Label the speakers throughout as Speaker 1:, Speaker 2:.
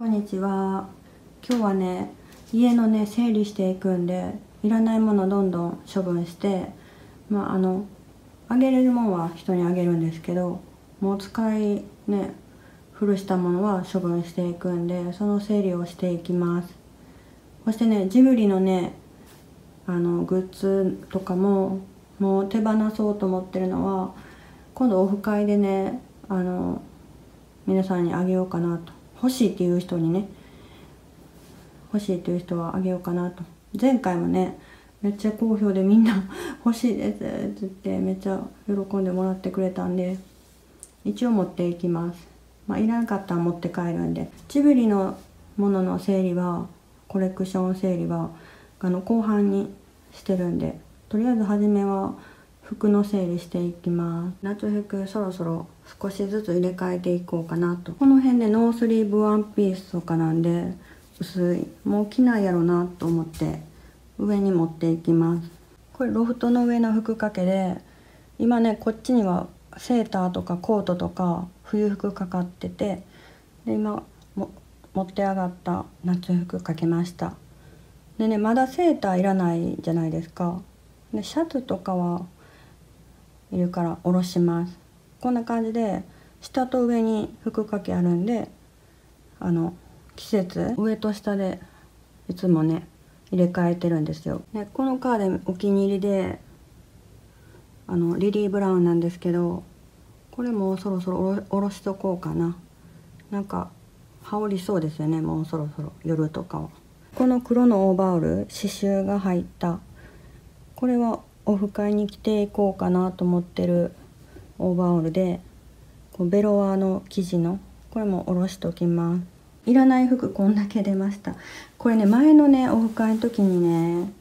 Speaker 1: こんにちは。今日はね家のね整理していくんでいらないものどんどん処分してまああのあげれるもんは人にあげるんですけどもう使いね古したものは処分していくんでその整理をしていきます。そしてねジブリのねあのグッズとかももう手放そうと思ってるのは今度オフ会でねあの皆さんにあげようかなと。欲しいっていう人にね欲しいっていう人はあげようかなと。前回もねめっちゃ好評でみんな 欲しいですって言ってめっちゃ喜んでもらってくれたんで一応持っていきます。まあいらなかったら持って帰るんで。ジブリのものの整理はコレクション整理はあの後半にしてるんでとりあえず初めは服の整理していきます。夏服そろそろ少しずつ入れ替えていこうかなと。この辺でノースリーブワンピースとかなんで薄い。もう着ないやろなと思って上に持っていきます。これロフトの上の服掛けで今ねこっちにはセーターとかコートとか冬服かかっててで今も持って上がった夏服かけました。でねまだセーターいらないじゃないですか。でシャツとかはいるから下ろします。こんな感じで下と上に服掛けあるんであの季節上と下でいつもね入れ替えてるんですよ。でこのカーデンお気に入りであのリリー・ブラウンなんですけどこれもそろそろおろしとこうかな。なんか羽織りそうですよねもうそろそろ夜とかは。この黒のオーバーオール刺繍が入った。これはオフ会に着ていこうかなと思ってるオーバーオールでこうベロワの生地のこれもおろしときます。いらない服こんだけ出ました。これね前のねオフ会の時にね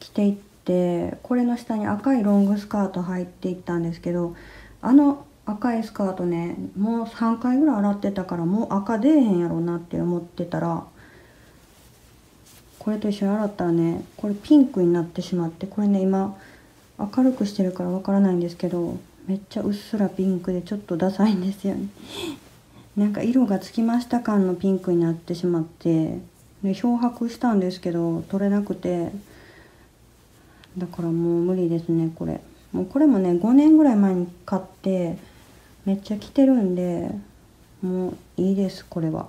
Speaker 1: 着ていってこれの下に赤いロングスカート入っていったんですけどあの赤いスカートねもう3回ぐらい洗ってたからもう赤出えへんやろうなって思ってたらこれと一緒に洗ったらねこれピンクになってしまってこれね今明るくしてるからわからないんですけどめっちゃうっすらピンクでちょっとダサいんですよね。なんか色がつきました感のピンクになってしまってで漂白したんですけど取れなくて。だからもう無理ですねこれ。もうこれもね5年ぐらい前に買ってめっちゃ着てるんでもういいですこれは。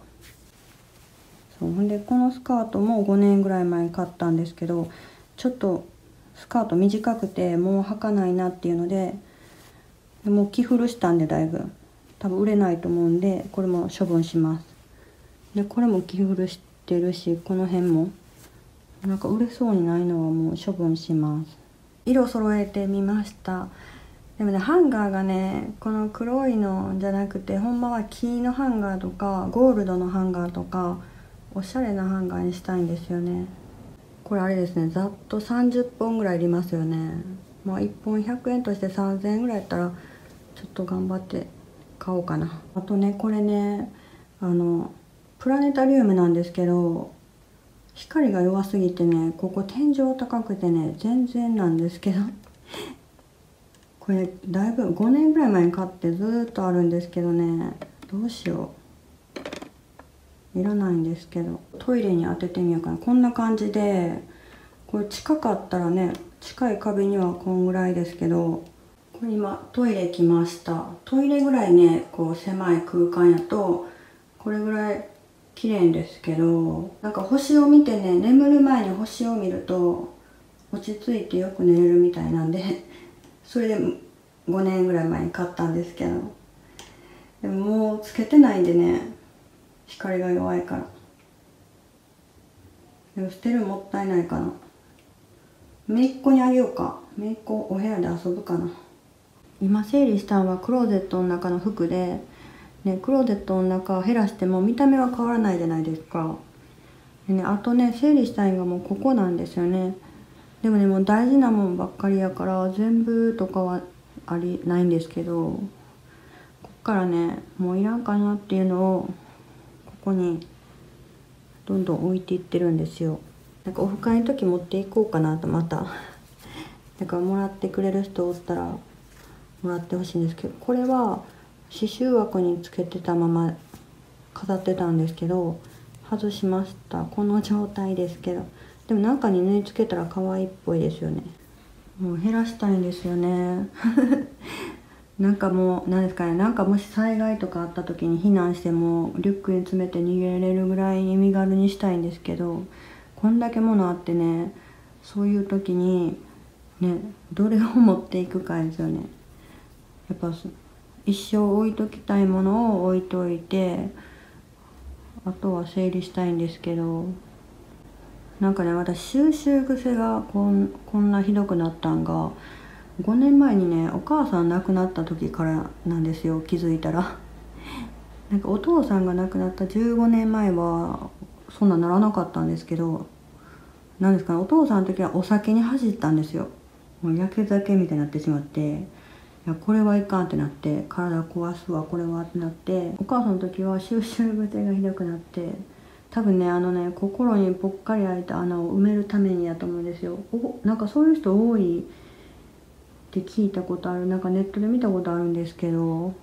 Speaker 1: そうほんでこのスカートも5年ぐらい前に買ったんですけどちょっとスカート短くてもう履かないなっていうのでもう着古したんでだいぶ。多分売れないと思うんでこれも処分します。でこれも着古してるしこの辺も。なんか売れそうにないのはもう処分します。色揃えてみました。でもねハンガーがねこの黒いのじゃなくてほんまは木のハンガーとかゴールドのハンガーとかおしゃれなハンガーにしたいんですよね。これあれですねざっと30本ぐらいいりますよね。まあ1本100円として3000円ぐらいやったらちょっと頑張って買おうかな。あとねこれねあのプラネタリウムなんですけど光が弱すぎてねここ天井高くてね全然なんですけど これだいぶ5年ぐらい前に買ってずっとあるんですけどねどうしよう。いらないんですけどトイレに当ててみようかな。こんな感じでこれ近かったらね近い壁にはこんぐらいですけどこれ今トイレ来ました。トイレぐらいねこう狭い空間やとこれぐらい綺麗ですけどなんか星を見てね眠る前に星を見ると落ち着いてよく寝れるみたいなんで それで5年ぐらい前に買ったんですけどでももうつけてないんでね光が弱いから。でも捨てるもったいないかな。姪っ子にあげようか。姪っ子お部屋で遊ぶかな。今整理したのはクローゼットの中の服で、ね、クローゼットの中を減らしても見た目は変わらないじゃないですか。でねあとね整理したいのがもうここなんですよね。でもねもう大事なもんばっかりやから全部とかはありないんですけど。こっからねもういらんかなっていうのをこにどんどん置いていってるんですよ。なんかオフ会の時持っていこうかなとまた。だからもらってくれる人おったらもらってほしいんですけど。これは刺繍枠につけてたまま飾ってたんですけど外しました。この状態ですけど。でも中に縫い付けたら可愛いっぽいですよね。もう減らしたいんですよね。なんかもう何ですかねなんかもし災害とかあった時に避難してもリュックに詰めて逃げれるぐらいに身軽にしたいんですけどこんだけ物あってねそういう時にねどれを持っていくかですよね。やっぱ一生置いときたいものを置いといてあとは整理したいんですけどなんかね私収集癖がこんこんなひどくなったんが5年前にねお母さん亡くなった時からなんですよ気づいたら。なんかお父さんが亡くなった15年前はそんなならなかったんですけど何ですかねお父さんの時はお酒に走ったんですよ。もうやけ酒みたいになってしまっていやこれはいかんってなって体壊すわこれはってなってお母さんの時は収集癖がひどくなって多分ねあのね心にぽっかり開いた穴を埋めるためにやと思うんですよ。おなんかそういう人多いって聞いたことある。なんかネットで見たことあるんですけども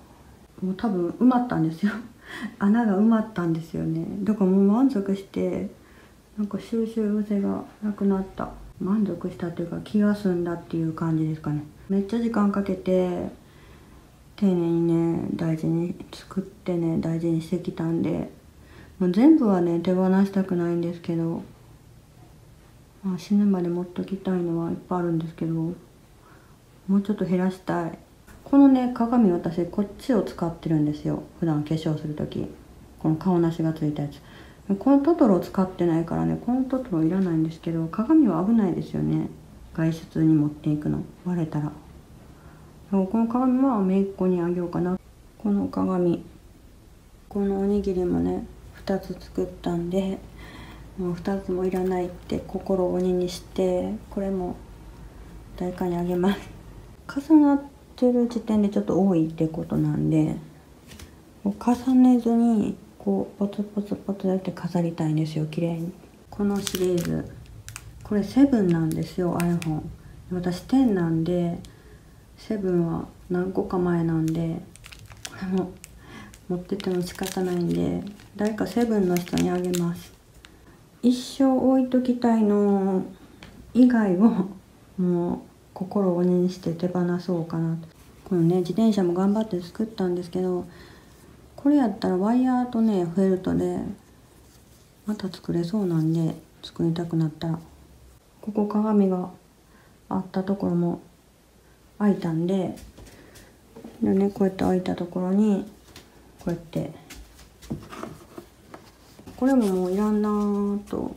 Speaker 1: う多分埋まったんですよ。穴が埋まったんですよね。だからもう満足してなんか収集癖がなくなった。満足したっていうか気が済んだっていう感じですかね。めっちゃ時間かけて丁寧にね大事に作ってね大事にしてきたんでもう全部はね手放したくないんですけど、まあ、死ぬまで持っときたいのはいっぱいあるんですけどもうちょっと減らしたい。このね鏡私こっちを使ってるんですよ。普段化粧する時。この顔なしがついたやつ。このトトロ使ってないからねこのトトロいらないんですけど鏡は危ないですよね。外出に持っていくの。割れたら。この鏡は姪っ子にあげようかな。この鏡。このおにぎりもね2つ作ったんでもう2つもいらないって心を鬼にしてこれも誰かにあげます。重なってる時点でちょっと多いってことなんで重ねずにこうポツポツポツだって飾りたいんですよ。綺麗に。このシリーズ。これ7なんですよ iPhone 私10なんで7は何個か前なんでこれも持ってても仕方ないんで誰かセブンの人にあげます。一生置いときたいの以外をもう心を鬼にして手放そうかなと。このね自転車も頑張って作ったんですけどこれやったらワイヤーとねフェルトでまた作れそうなんで作りたくなったらここ鏡があったところも開いたんででねこうやって開いたところにこうやってこれももういらんなと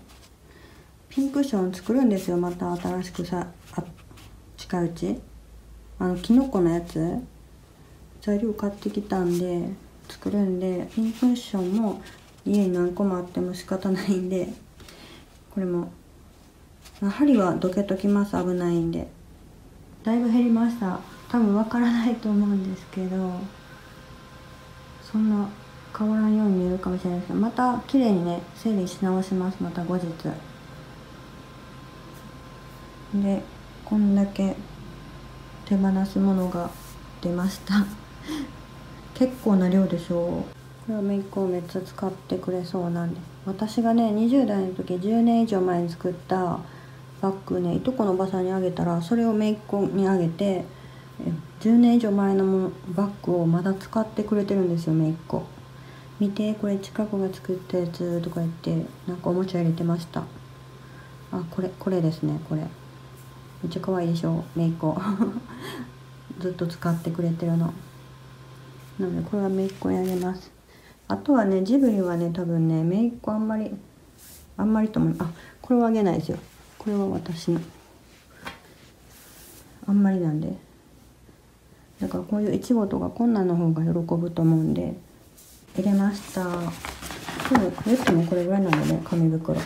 Speaker 1: ピンクッション作るんですよまた新しくさ。近いうち？あのキノコのやつ？材料買ってきたんで作るんでピンクッションも家に何個もあっても仕方ないんでこれも。針はどけときます危ないんで。だいぶ減りました。多分わからないと思うんですけどそんな変わらんように見えるかもしれないですけどまた綺麗にね整理し直しますまた後日。でこんだけ手放すものが出ました。結構な量でしょう。これはめいっ子めっちゃ使ってくれそうなんで。す私がね20代の時10年以上前に作ったバッグねいとこのおばさんにあげたらそれをめいっ子にあげて10年以上前のバッグをまだ使ってくれてるんですよめいっ子見てこれ近くが作ったやつとか言ってなんかおもちゃ入れてました。あこれこれですねこれ。めっちゃ可愛いでしょ？めいっ子 ずっと使ってくれてるの。なのでこれはめいっ子にあげます。あとはねジブリはね多分ねめいっ子あんまりあんまりと思うあこれはあげないですよ。これは私の。あんまりなんで。だからこういういちごとかこんなの方が喜ぶと思うんで入れました。でも言ってもこれぐらいなのね紙袋。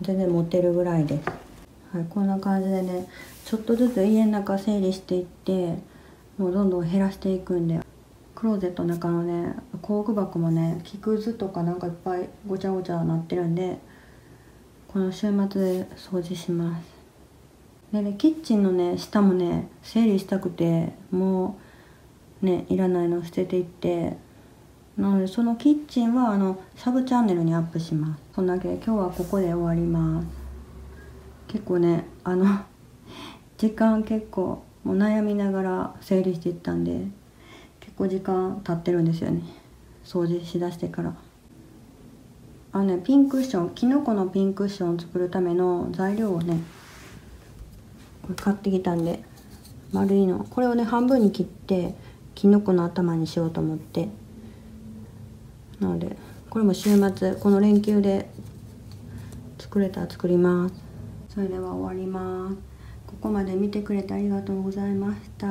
Speaker 1: 全然持てるぐらいです。はいこんな感じでねちょっとずつ家の中整理していってもうどんどん減らしていくんでクローゼットの中のね工具箱もね木くずとかなんかいっぱいごちゃごちゃなってるんでこの週末で掃除します。でねキッチンのね下もね整理したくてもうねいらないの捨てていってなのでそのキッチンはあのサブチャンネルにアップします。そんだけ。今日はここで終わります。結構ねあの 時間結構もう悩みながら整理していったんで結構時間経ってるんですよね。掃除しだしてから。あのねピンクッションきのこのピンクッションを作るための材料をねこれ買ってきたんで丸いの。これをね半分に切ってきのこの頭にしようと思って。なのでこれも週末この連休で作れたら作ります。それでは終わります。ここまで見てくれてありがとうございました。